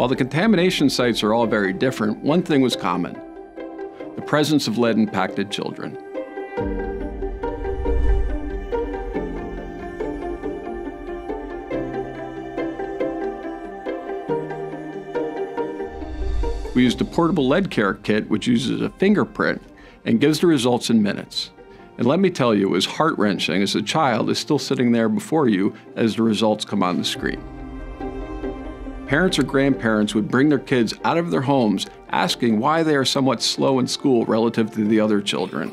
While the contamination sites are all very different, one thing was common the presence of lead impacted children. We used a portable LeadCare kit which uses a fingerprint and gives the results in minutes. And let me tell you, it was heart wrenching as the child is still sitting there before you as the results come on the screen. Parents or grandparents would bring their kids out of their homes asking why they are somewhat slow in school relative to the other children.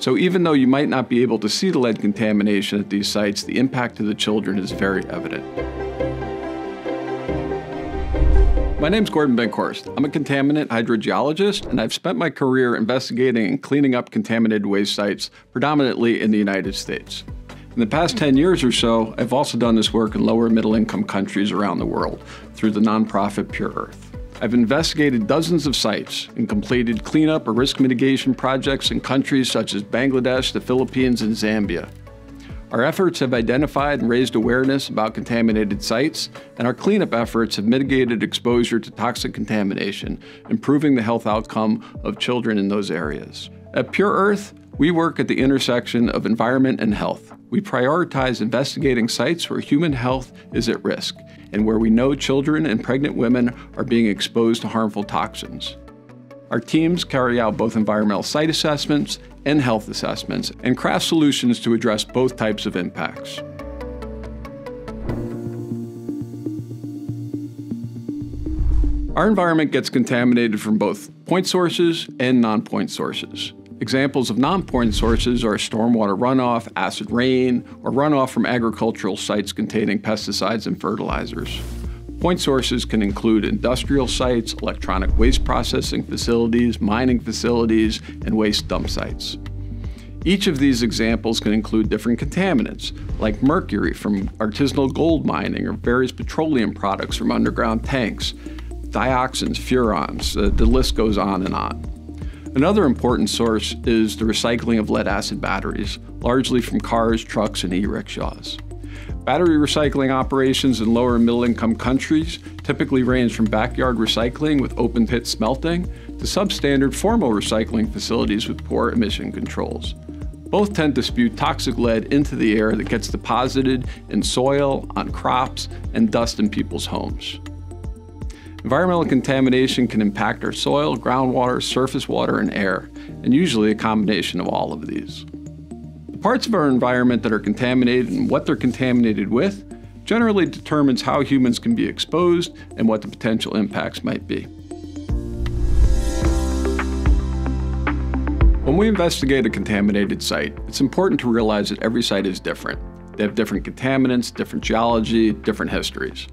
So, even though you might not be able to see the lead contamination at these sites, the impact to the children is very evident. My name's Gordon Binkhorst. I'm a contaminant hydrogeologist, and I've spent my career investigating and cleaning up contaminated waste sites, predominantly in the United States. In the past 10 years or so, I've also done this work in lower middle income countries around the world through the nonprofit Pure Earth. I've investigated dozens of sites and completed cleanup or risk mitigation projects in countries such as Bangladesh, the Philippines, and Zambia. Our efforts have identified and raised awareness about contaminated sites, and our cleanup efforts have mitigated exposure to toxic contamination, improving the health outcome of children in those areas. At Pure Earth, we work at the intersection of environment and health. We prioritize investigating sites where human health is at risk and where we know children and pregnant women are being exposed to harmful toxins. Our teams carry out both environmental site assessments and health assessments and craft solutions to address both types of impacts. Our environment gets contaminated from both point sources and non point sources. Examples of non point sources are stormwater runoff, acid rain, or runoff from agricultural sites containing pesticides and fertilizers. Point sources can include industrial sites, electronic waste processing facilities, mining facilities, and waste dump sites. Each of these examples can include different contaminants, like mercury from artisanal gold mining or various petroleum products from underground tanks, dioxins, furans, uh, the list goes on and on. Another important source is the recycling of lead acid batteries, largely from cars, trucks, and e rickshaws. Battery recycling operations in lower and middle income countries typically range from backyard recycling with open pit smelting to substandard formal recycling facilities with poor emission controls. Both tend to spew toxic lead into the air that gets deposited in soil, on crops, and dust in people's homes. Environmental contamination can impact our soil, groundwater, surface water, and air, and usually a combination of all of these The parts of our environment that are contaminated and what they're contaminated with generally determines how humans can be exposed and what the potential impacts might be. When we investigate a contaminated site, it's important to realize that every site is different. They have different contaminants, different geology, different histories.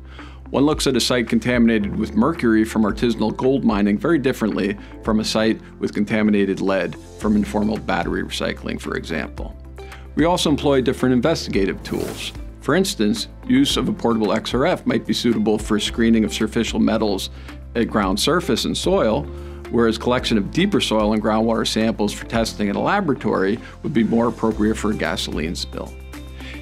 One looks at a site contaminated with mercury from artisanal gold mining very differently from a site with contaminated lead from informal battery recycling, for example. We also employ different investigative tools. For instance, use of a portable XRF might be suitable for screening of superficial metals at ground surface and soil, whereas collection of deeper soil and groundwater samples for testing in a laboratory would be more appropriate for a gasoline spill.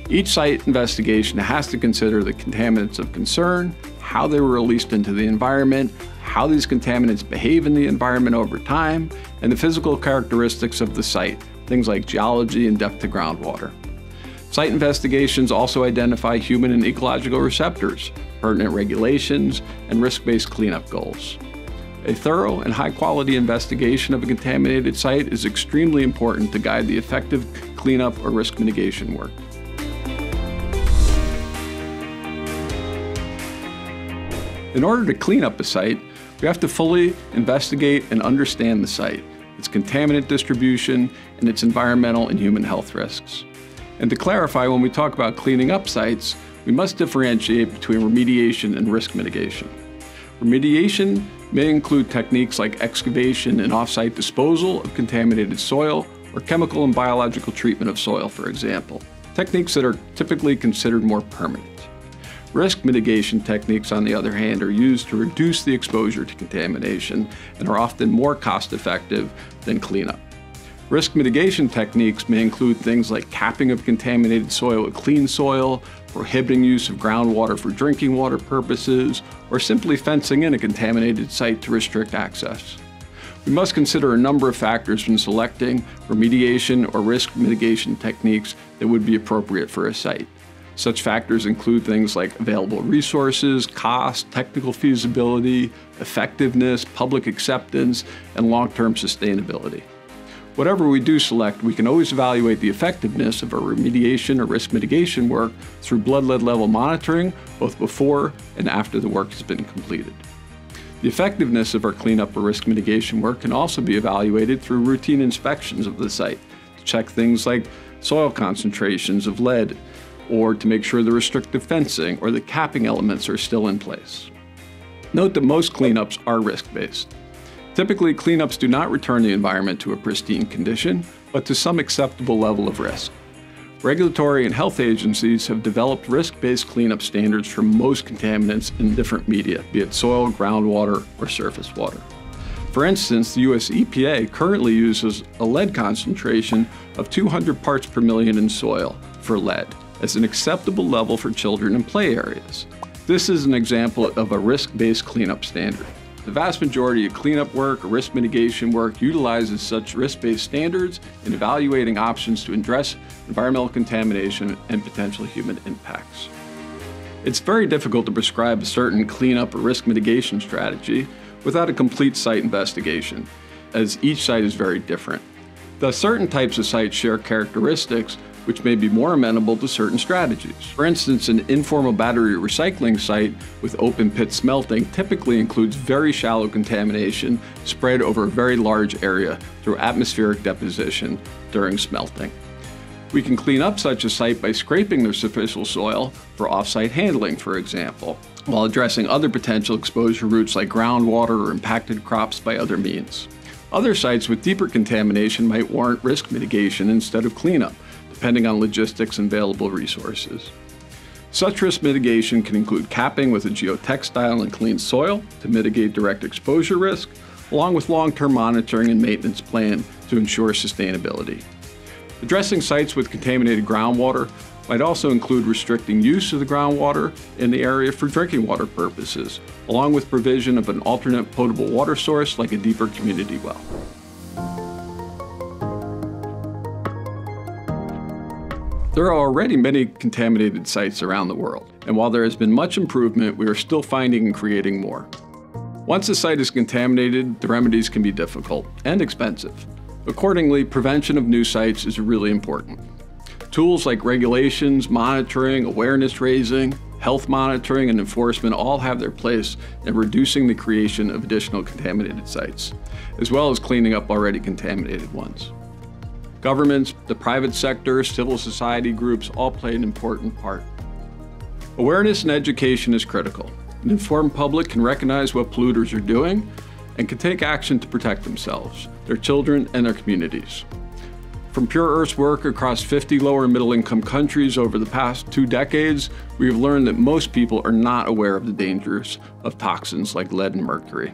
Each site investigation has to consider the contaminants of concern, how they were released into the environment, how these contaminants behave in the environment over time, and the physical characteristics of the site, things like geology and depth to groundwater. Site investigations also identify human and ecological receptors, pertinent regulations, and risk based cleanup goals. A thorough and high quality investigation of a contaminated site is extremely important to guide the effective cleanup or risk mitigation work. In order to clean up a site, we have to fully investigate and understand the site its contaminant distribution, and its environmental and human health risks. And to clarify, when we talk about cleaning up sites, we must differentiate between remediation and risk mitigation. Remediation may include techniques like excavation and off-site disposal of contaminated soil or chemical and biological treatment of soil, for example, techniques that are typically considered more permanent. Risk mitigation techniques, on the other hand, are used to reduce the exposure to contamination and are often more cost effective than cleanup. Risk mitigation techniques may include things like capping of contaminated soil with clean soil, prohibiting use of groundwater for drinking water purposes, or simply fencing in a contaminated site to restrict access. We must consider a number of factors when selecting remediation or risk mitigation techniques that would be appropriate for a site. Such factors include things like available resources, cost, technical feasibility, effectiveness, public acceptance, and long-term sustainability. Whatever we do select, we can always evaluate the effectiveness of our remediation or risk mitigation work through blood lead level monitoring, both before and after the work has been completed. The effectiveness of our cleanup or risk mitigation work can also be evaluated through routine inspections of the site to check things like soil concentrations of lead or to make sure the restrictive fencing or the capping elements are still in place. Note that most cleanups are risk-based. Typically, cleanups do not return the environment to a pristine condition, but to some acceptable level of risk. Regulatory and health agencies have developed risk-based cleanup standards for most contaminants in different media, be it soil, groundwater, or surface water. For instance, the US EPA currently uses a lead concentration of 200 parts per million in soil for lead, as an acceptable level for children in play areas. This is an example of a risk-based cleanup standard. The vast majority of cleanup work or risk mitigation work utilizes such risk-based standards in evaluating options to address environmental contamination and potential human impacts. It's very difficult to prescribe a certain cleanup or risk mitigation strategy without a complete site investigation, as each site is very different. Thus, certain types of sites share characteristics which may be more amenable to certain strategies. For instance, an informal battery recycling site with open pit smelting typically includes very shallow contamination spread over a very large area through atmospheric deposition during smelting. We can clean up such a site by scraping the superficial soil for off-site handling, for example, while addressing other potential exposure routes like groundwater or impacted crops by other means. Other sites with deeper contamination might warrant risk mitigation instead of cleanup, depending on logistics and available resources. Such risk mitigation can include capping with a geotextile and clean soil to mitigate direct exposure risk, along with long-term monitoring and maintenance plan to ensure sustainability. Addressing sites with contaminated groundwater might also include restricting use of the groundwater in the area for drinking water purposes, along with provision of an alternate potable water source like a deeper community well. There are already many contaminated sites around the world, and while there has been much improvement, we are still finding and creating more. Once a site is contaminated, the remedies can be difficult and expensive. Accordingly, prevention of new sites is really important. Tools like regulations, monitoring, awareness raising, health monitoring, and enforcement all have their place in reducing the creation of additional contaminated sites, as well as cleaning up already contaminated ones. Governments, the private sector, civil society groups all play an important part. Awareness and education is critical. An informed public can recognize what polluters are doing and can take action to protect themselves, their children, and their communities. From Pure Earth's work across 50 lower and middle income countries over the past two decades, we have learned that most people are not aware of the dangers of toxins like lead and mercury.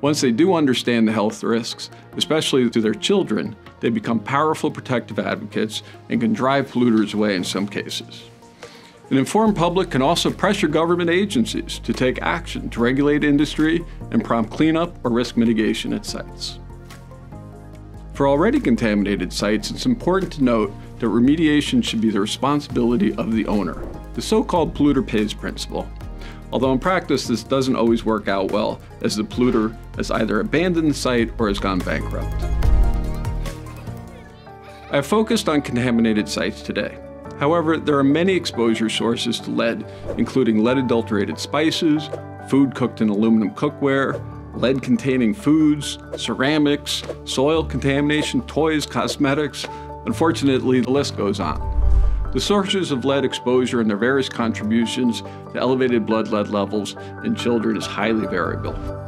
Once they do understand the health risks, especially to their children, they become powerful protective advocates and can drive polluters away in some cases. An informed public can also pressure government agencies to take action to regulate industry and prompt cleanup or risk mitigation at sites. For already contaminated sites, it's important to note that remediation should be the responsibility of the owner, the so-called polluter pays principle. Although in practice this doesn't always work out well, as the polluter has either abandoned the site or has gone bankrupt. I have focused on contaminated sites today. However, there are many exposure sources to lead, including lead-adulterated spices, food cooked in aluminum cookware, lead-containing foods, ceramics, soil contamination, toys, cosmetics. Unfortunately, the list goes on. The sources of lead exposure and their various contributions to elevated blood lead levels in children is highly variable.